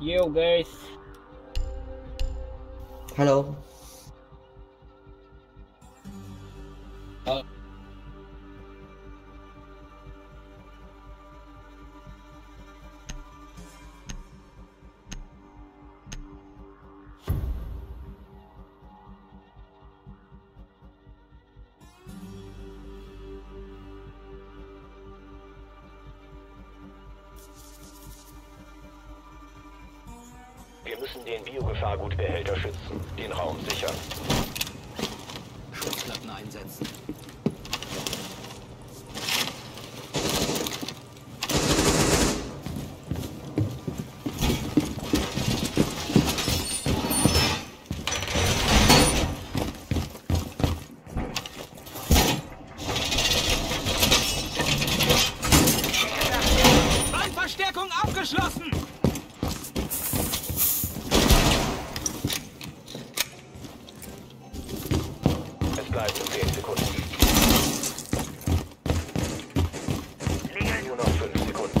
Yo, guys. Hello. Schutzplatten einsetzen. Feindverstärkung abgeschlossen! Es bleiben 10 Sekunden. Nur noch 5 Sekunden.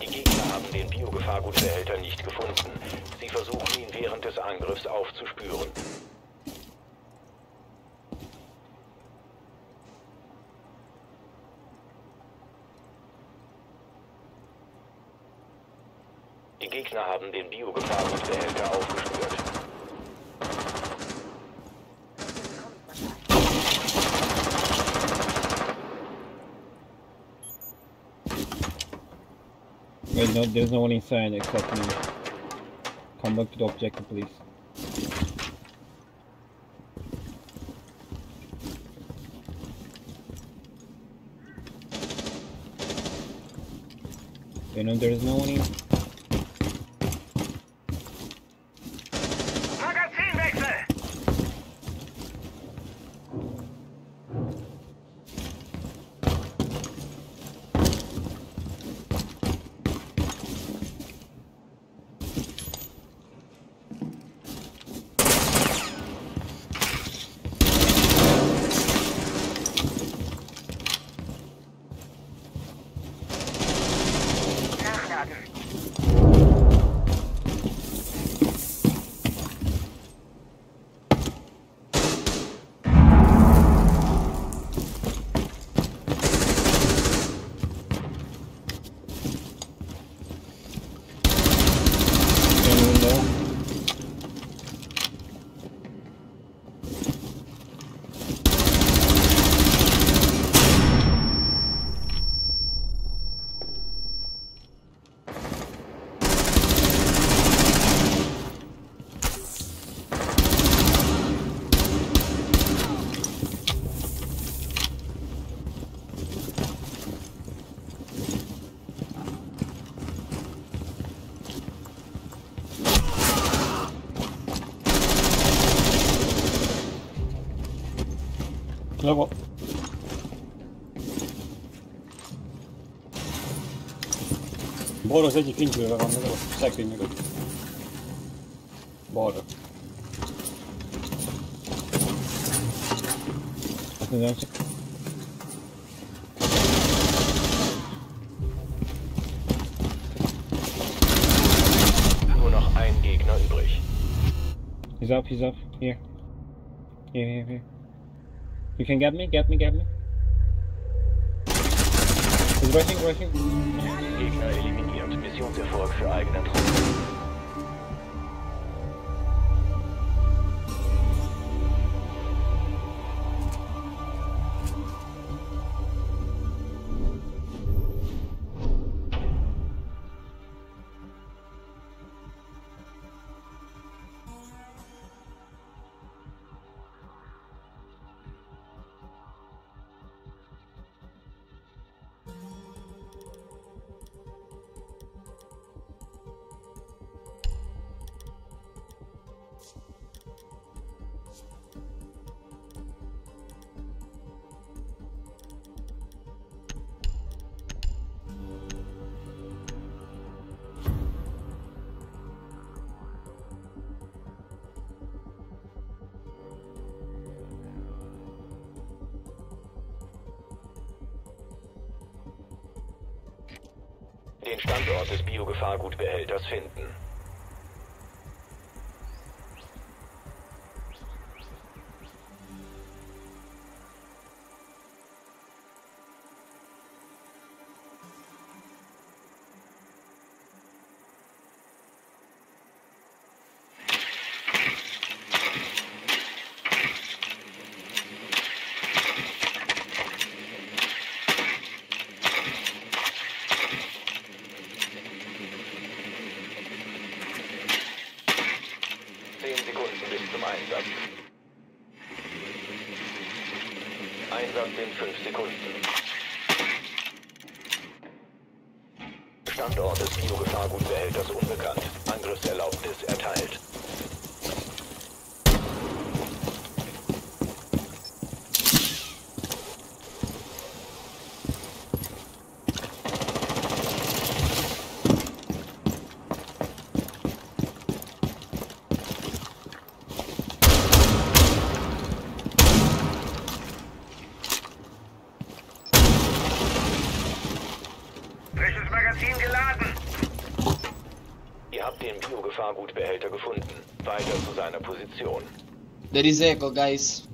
Die Gegner den Biogefahrgutbehälter nicht gefunden. Sie versuchen ihn während des Angriffs aufzuspüren. Die Gegner haben den Biogefahrgutbehälter aufgespürt. No, there's no one inside except me. Come back to the objective, please. You know, there's no one in. matter. Level. Balra az egyik linkőre van, meg a szekrény mögött. Balra. Nézem csak. Nur noch ein Gegner übrig. He's up, he's up. Here. Here, here, here. You can get me, get me, get me. He's rushing, rushing. Gegner eliminiert. Missionserfolg für eigene Truppen. Den Standort des Biogefahrgutbehälters finden. Einsatz in fünf Sekunden. Standort des Biogefahrgutbehälters unbekannt. Angriffserlaubnis erteilt. There is echo, guys.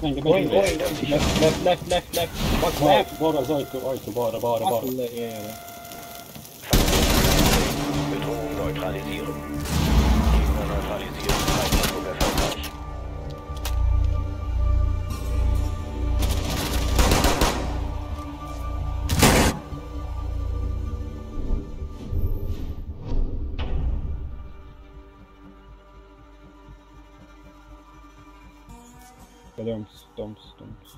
Going, going, going. Left, left, left, left, left. Back, left. Bara, Zojko, Ojko, bara, bara, bara. Ja, ja, ja. Bedrohung neutralisieren. Дамс, дамс, дамс.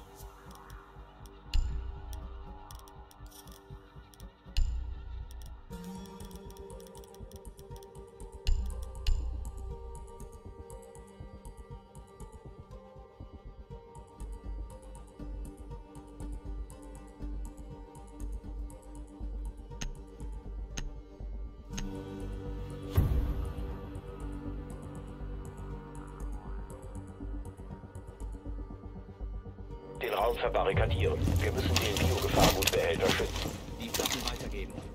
Raum verbarrikadieren. Wir müssen den Biogefahrgutbehälter schützen. Die Platten weitergeben.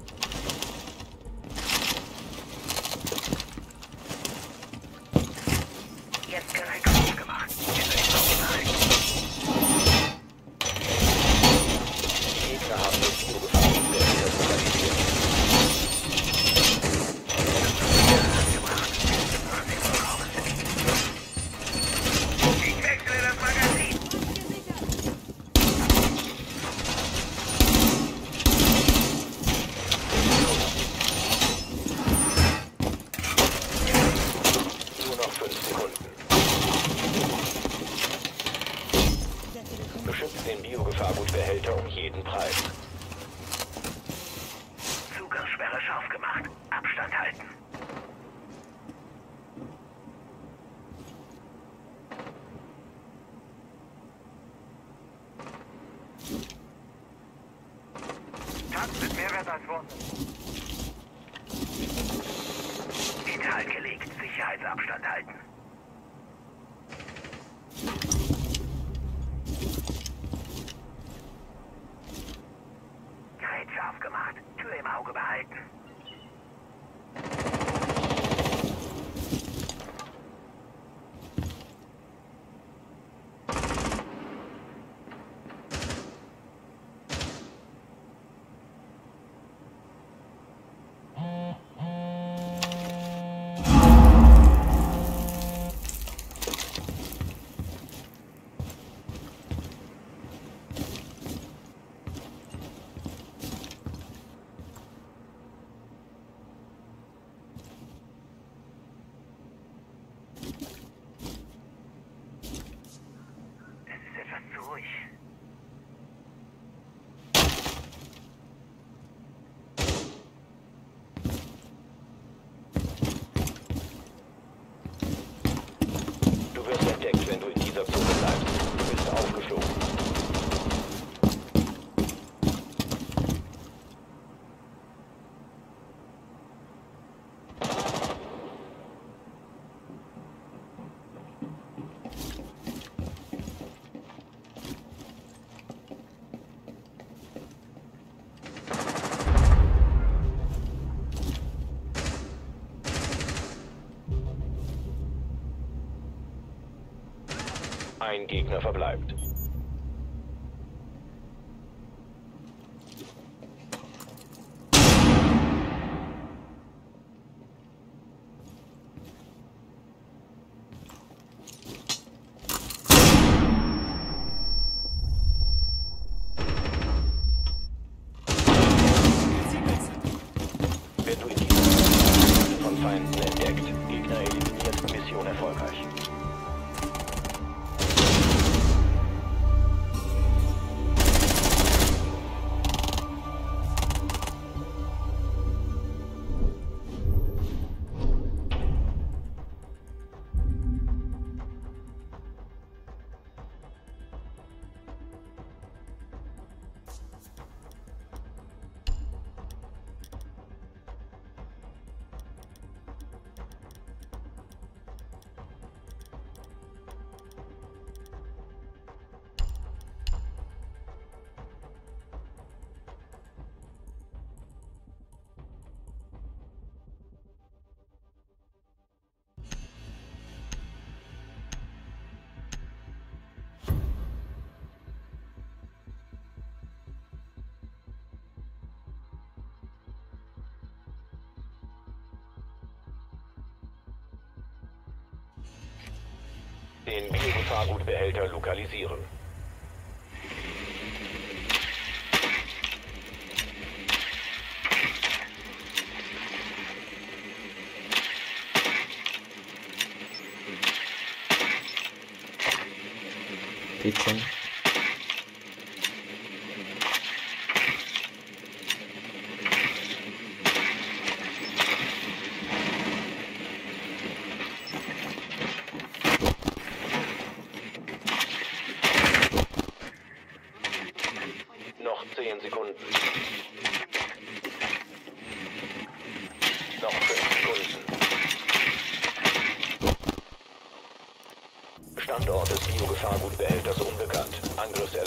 Sicherheitsabstand halten. ein Gegner verbleibt. Den Biogefahrgutbehälter lokalisieren. Pizza. Gefahrgutbehälters unbekannt. Angriffserfolg.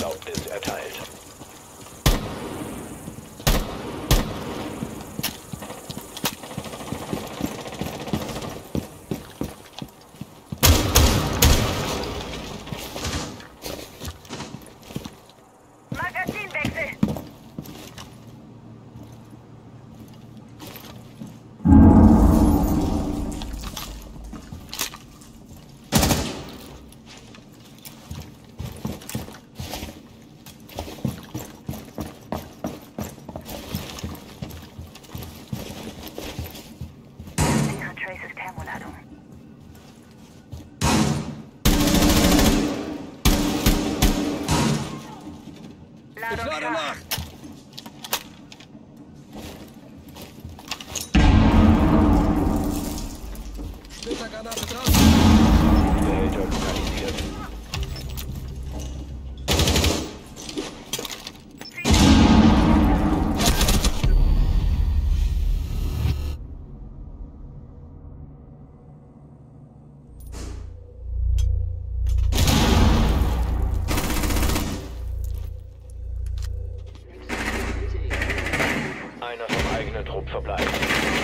Fora norte! eigener Trupp verbleiben.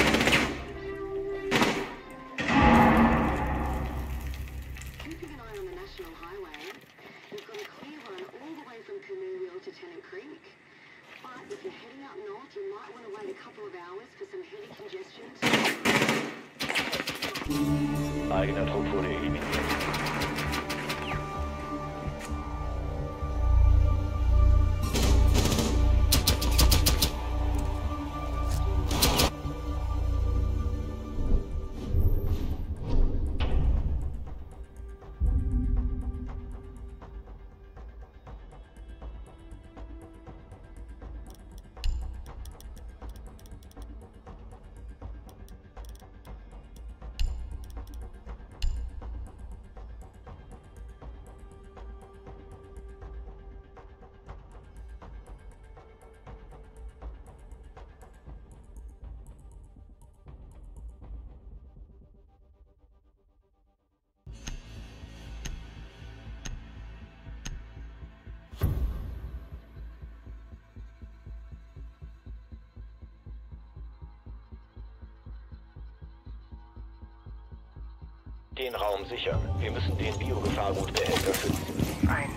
Den Raum sichern. Wir müssen den Biogefahrgutbehälter schützen. Ein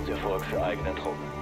Missionserfolg für eigene Truppen.